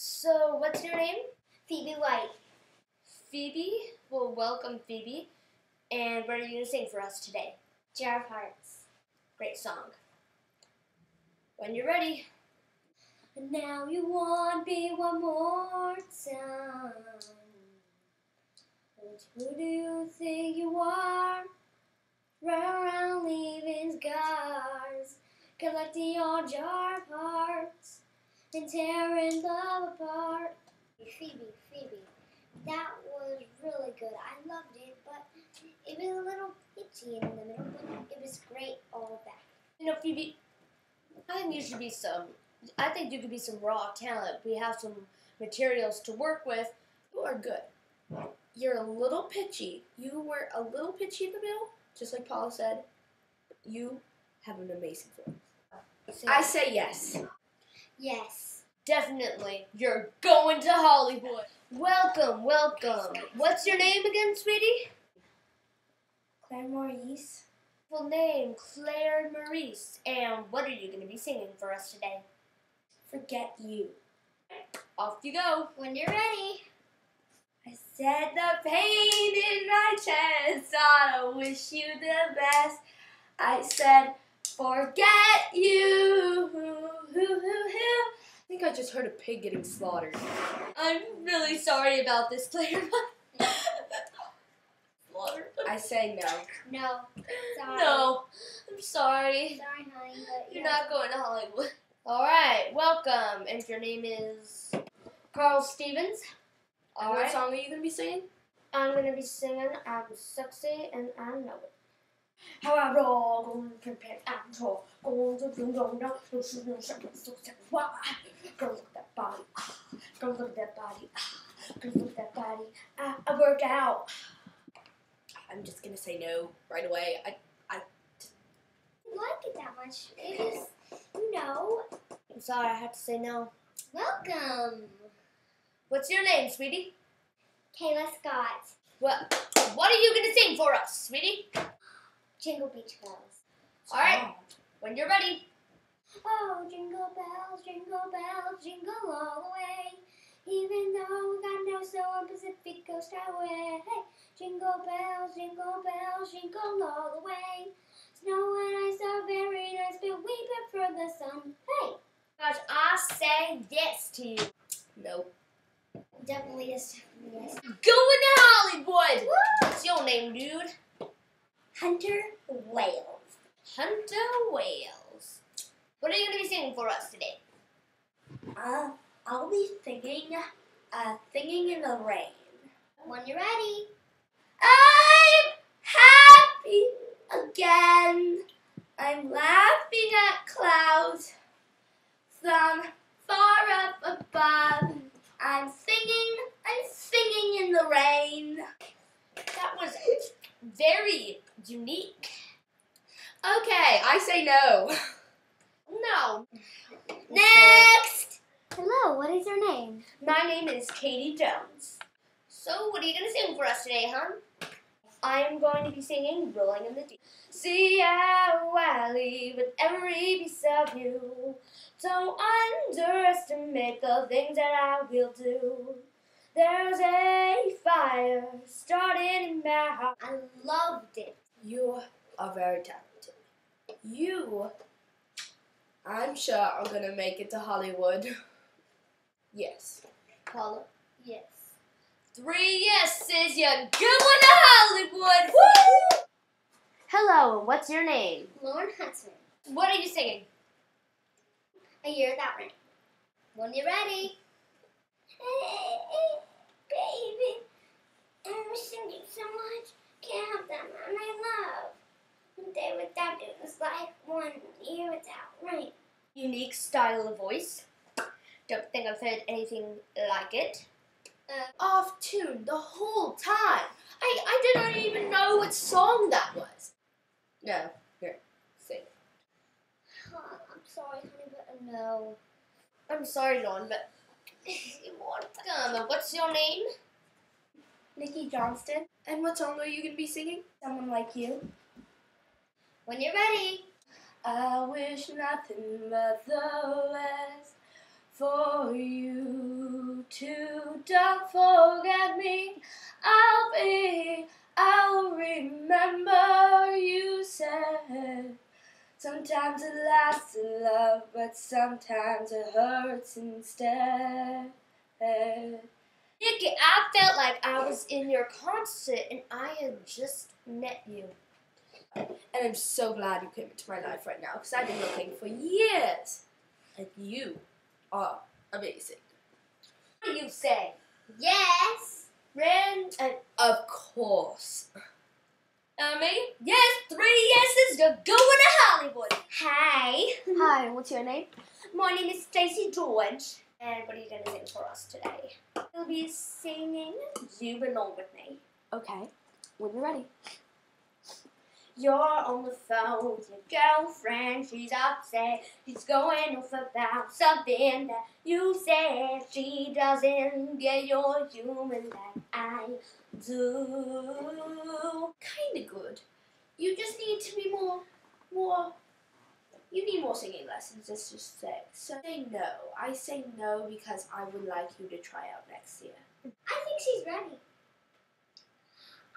So, what's your name? Phoebe White. Phoebe. Well, welcome, Phoebe. And what are you going to sing for us today? Jar of Hearts. Great song. When you're ready. And now you want me one more time. But who do you think you are? Run around leaving scars, collecting your jar and tearing love apart. Phoebe, Phoebe, that was really good. I loved it, but it was a little pitchy in the middle, but it was great all back. You know, Phoebe, I think you should be some. I think you could be some raw talent. We have some materials to work with. You are good. You're a little pitchy. You were a little pitchy in the middle, just like Paula said. You have an amazing voice. I say yes. Yes. Definitely. You're going to Hollywood. Welcome, welcome. What's your name again, sweetie? Claire Maurice. Full name, Claire Maurice. And what are you going to be singing for us today? Forget you. Off you go. When you're ready. I said the pain in my chest, I wish you the best. I said, forget you. I think I just heard a pig getting slaughtered. I'm really sorry about this, Claire. I say no. No. Sorry. No, I'm sorry. Sorry, honey, but You're yeah. not going to Hollywood. All right, welcome. And your name is Carl Stevens. And All what song are you going to be singing? I'm gonna be singing "I'm Sexy and I Know It." How I roll, going to prepare, I'm roll, going to do, go, no, no, shoot, no, shut, no, so, so, wah. Girl, look at that body. Girl, look at that body. Girl, look at that body. I, I work out. I'm just going to say no right away. I, I like it that much. It is, you know. I'm sorry, I had to say no. Welcome, What's your name, sweetie? Keila Scott. What? What are you gonna sing for us, sweetie? Jingle Beach Bells. All right, when you're ready. Oh, jingle bells, jingle bells, jingle all the way. Even though we got no snow on Pacific Coast Highway. Hey, jingle bells, jingle bells, jingle all the way. Snow and ice are very nice, but we prefer the sun. Hey, Gosh, I say yes to you. No. definitely yes. yes. Going to Hollywood. What's your name, dude? Hunter Wales. Hunter Wales. What are you gonna be singing for us today? Uh, I'll be singing, uh, Singing in the Rain. When you're ready. I'm happy again. I'm laughing at clouds from far up above. I'm singing, I'm singing in the rain. That was very unique. Okay, I say no. No. Next! Hello, what is your name? My name is Katy Jones. So, what are you going to sing for us today, huh? I am going to be singing Rolling in the Deep. See how I leave with every piece of you. Don't underestimate the things that I will do. There's a fire starting in my heart. I loved it. You are very talented. You, I'm sure, are gonna make it to Hollywood. yes. Paula. Yes. Three yeses, you're going to Hollywood! Woo! Hello, what's your name? Lauren Hudson. What are you singing? A year that rain. When you're ready. Hey, baby. I'm missing you so much. Can't have that man I love. One day without you was like one year without rain. Unique style of voice. Don't think I've heard anything like it. Uh, Off tune the whole time. I, I did not even know what song that was. No, here, sing. oh, I'm sorry, honey, but uh, no. I'm sorry, Dawn, but. What's your name? Nikki Johnston. And what song are you gonna be singing? Someone like you. When you're ready. I wish nothing but the best for you to don't forget me. I'll be, I'll remember you said. Sometimes it lasts in love, but sometimes it hurts instead. Nikki, I felt like I was in your concert and I had just met you. And I'm so glad you came into my life right now because I've been looking for years. And you are amazing. What do you say? Yes. Rand and Of course. Amy? Yes, three yeses, you're going to Hollywood. Hi. Hi, what's your name? My name is Stacy George. And what are you going to sing for us today? We'll be singing You Belong With Me. Okay, when you're ready. You're on the phone with your girlfriend. She's upset. She's going off about something that you said. She doesn't get your human like I do. Kind of good. You just need to be more, more. You need more singing lessons. Let's just say. So say no. I say no because I would like you to try out next year. I think she's ready.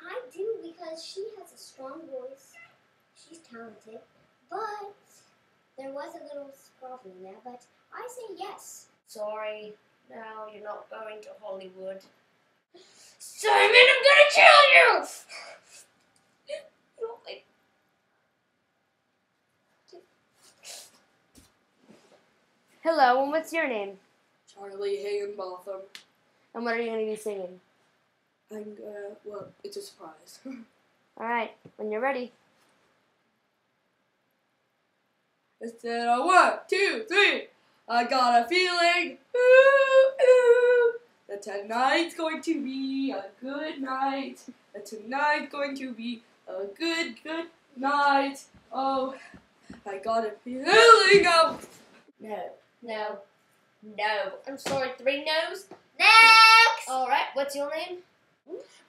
I do because she has a strong voice. She's talented, but there was a little problem there. But I say yes. Sorry. No, you're not going to Hollywood. Simon, I'm gonna kill you! You don't like- Hello, and what's your name? Charlie Higginbotham. And what are you going to be singing? I'm gonna. Well, it's a surprise. All right, when you're ready. Let's do it on oh, one, two, three. I got a feeling, ooh, ooh, that tonight's going to be a good night. That tonight's going to be a good, good night. Oh, I got a feeling of. No. No. No. I'm sorry, three no's. Next. All right, what's your name?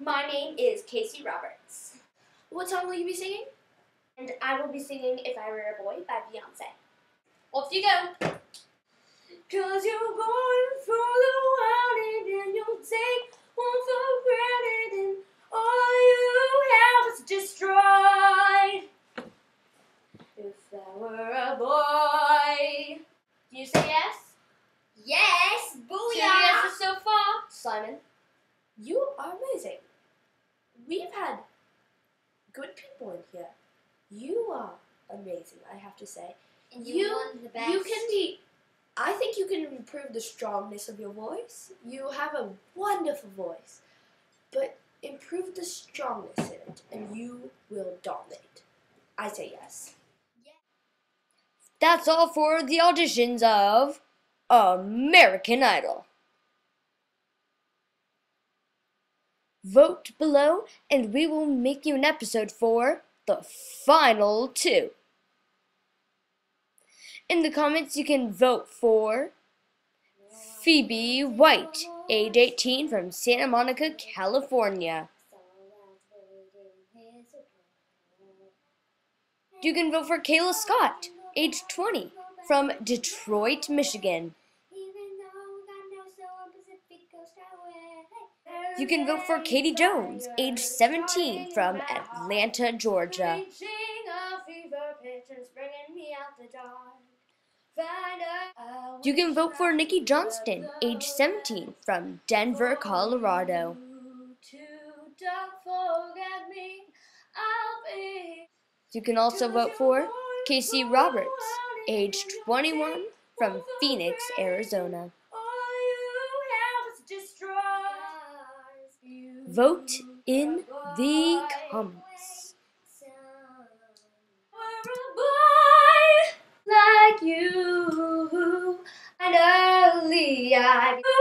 My name is KC Roberts. What song will you be singing? And I will be singing If I Were a Boy by Beyonce. Off you go. Cause you're going for the wild We've had good people in here. You are amazing, I have to say. And you, You- the best. You can be. I think you can improve the strongness of your voice. You have a wonderful voice, but improve the strongness in it, and you will dominate. I say yes. That's all for the auditions of American Idol. Vote below, and we will make you an episode for the final two. In the comments, you can vote for Phoebe White, age 18, from Santa Monica, California. You can vote for Keila Scott, age 20, from Detroit, Michigan. You can vote for Katy Jones, age 17, from Atlanta, Georgia. You can vote for Nikki Johnston, age 17, from Denver, Colorado. You can also vote for KC Roberts, age 21, from Phoenix, Arizona. Vote in the comments. like you, and early I who helps destroy.